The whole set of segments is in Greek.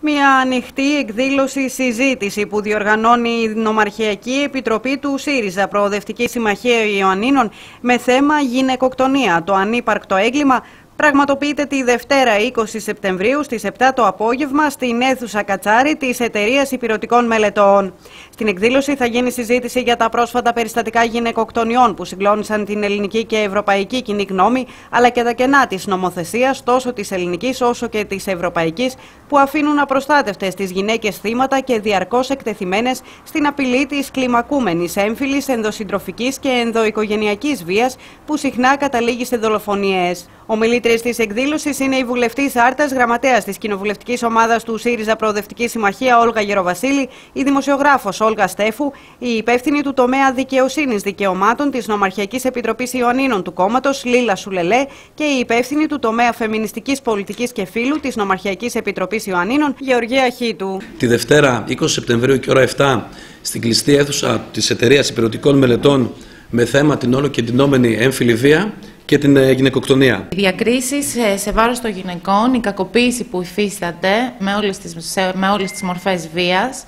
Μια ανοιχτή εκδήλωση συζήτηση που διοργανώνει η Νομαρχιακή Επιτροπή του ΣΥΡΙΖΑ. Προοδευτική Συμμαχία Ιωαννίνων με θέμα γυναικοκτονία, το ανύπαρκτο έγκλημα πραγματοποιείται τη Δευτέρα 20 Σεπτεμβρίου στις 7 το απόγευμα στην αίθουσα Κατσάρη της Εταιρείας Υπηρετικών Μελετών. Στην εκδήλωση θα γίνει συζήτηση για τα πρόσφατα περιστατικά γυναικοκτονιών που συγκλώνησαν την ελληνική και ευρωπαϊκή κοινή γνώμη, αλλά και τα κενά της νομοθεσίας τόσο της ελληνικής όσο και της ευρωπαϊκής που αφήνουν απροστάτευτες τις γυναίκες θύματα και διαρκώς εκτεθειμένες στην απειλή της κλιμακούμενης έμφυλης, ενδοσυντροφικής και ενδοοικογενειακής βίας που συχνά καταλήγει σε δολοφονίες. Ομιλήτρε της εκδήλωσης είναι η βουλευτής Άρτας, γραμματέας της κοινοβουλευτικής ομάδας του ΣΥΡΙΖΑ Προοδευτική Συμμαχία Όλγα Γεροβασίλη, η δημοσιογράφος Όλγα Στέφου, η υπεύθυνη του τομέα δικαιοσύνης δικαιωμάτων της Νομαρχιακής Επιτροπής Ιωαννίνων του κόμματος Λίλα Σουλελέ και η υπεύθυνη του τομέα φεμινιστικής πολιτικής και φύλου της Νομαρχιακής Επιτροπής Ιωαννίνων Γεωργία Χίτου. Τη Δευτέρα 20 Σεπτεμβρίου και ώρα 7 στην κλειστή αίθουσα της Εταιρείας Υπηρετικών Μελετών με θέμα την όλο και την έμφυλη βία και την ε, γυναικοκτονία. Οι διακρίσεις σε βάρος των γυναικών, η κακοποίηση που υφίσταται με όλες τις, με όλες τις μορφές βίας,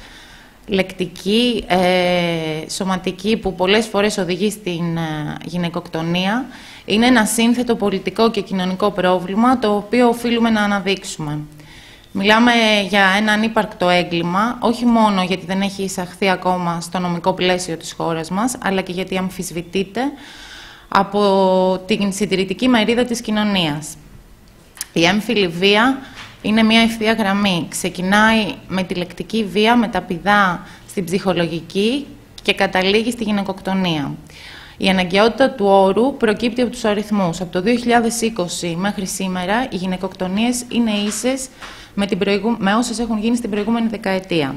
λεκτική, ε, σωματική που πολλές φορές οδηγεί στην ε, γυναικοκτονία, είναι ένα σύνθετο πολιτικό και κοινωνικό πρόβλημα το οποίο οφείλουμε να αναδείξουμε. Μιλάμε για ένα ανύπαρκτο έγκλημα, όχι μόνο γιατί δεν έχει εισαχθεί ακόμα στο νομικό πλαίσιο της χώρας μας, αλλά και γιατί αμφισβητείται από την συντηρητική μερίδα της κοινωνίας. Η έμφυλη βία είναι μια ευθεία γραμμή. Ξεκινάει με τη λεκτική βία, μεταπηδά στην ψυχολογική και καταλήγει στη γυναικοκτονία. Η αναγκαιότητα του όρου προκύπτει από τους αριθμούς. Από το 2020 μέχρι σήμερα οι γυναικοκτονίες είναι ίσες με, την προηγου... με όσες έχουν γίνει στην προηγούμενη δεκαετία.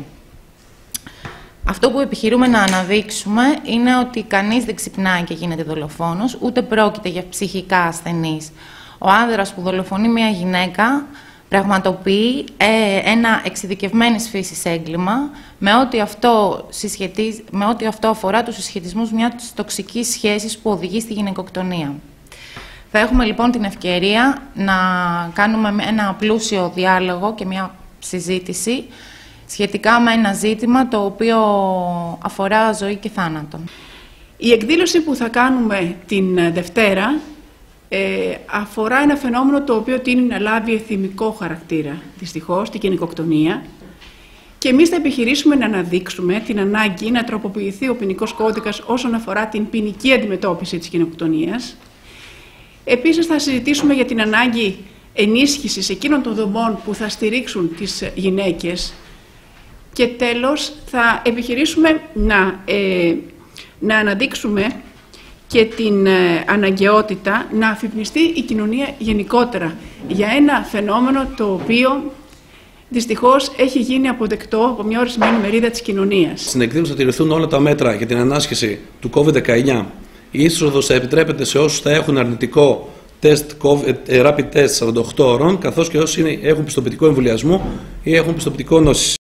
Αυτό που επιχειρούμε να αναδείξουμε είναι ότι κανείς δεν ξυπνάει και γίνεται δολοφόνος, ούτε πρόκειται για ψυχικά ασθενείς. Ο άνδρας που δολοφονεί μια γυναίκα πραγματοποιεί ε, ένα εξειδικευμένης φύσης έγκλημα με ό,τι αυτό, με ό,τι αυτό αφορά τους συσχετισμούς μιας τοξικής σχέσης που οδηγεί στη γυναικοκτονία. Θα έχουμε λοιπόν την ευκαιρία να κάνουμε ένα πλούσιο διάλογο και μια συζήτηση σχετικά με ένα ζήτημα το οποίο αφορά ζωή και θάνατο. Η εκδήλωση που θα κάνουμε την Δευτέρα ε, αφορά ένα φαινόμενο το οποίο τίνει να λάβει εθιμικό χαρακτήρα, δυστυχώς, την κοινικοκτονία. Και εμείς θα επιχειρήσουμε να αναδείξουμε την ανάγκη να τροποποιηθεί ο ποινικός κώδικας όσον αφορά την ποινική αντιμετώπιση της κοινοκτονίας. Επίσης θα συζητήσουμε για την ανάγκη ενίσχυσης εκείνων των δομών που θα στηρίξουν τις γυναίκες και τέλος θα επιχειρήσουμε να, ε, να αναδείξουμε και την ε, αναγκαιότητα να αφυπνιστεί η κοινωνία γενικότερα για ένα φαινόμενο το οποίο δυστυχώς έχει γίνει αποδεκτό από μια ορισμένη μερίδα της κοινωνίας. Στην εκδήλωση θα τηρηθούν όλα τα μέτρα για την ανάσχεση του COVID-19. Η είσοδος θα επιτρέπεται σε όσους θα έχουν αρνητικό τεστ, ε, rapid test 48 ώρων, καθώς και όσοι έχουν πιστοποιητικό εμβολιασμό ή έχουν πιστοποιητικό νόση.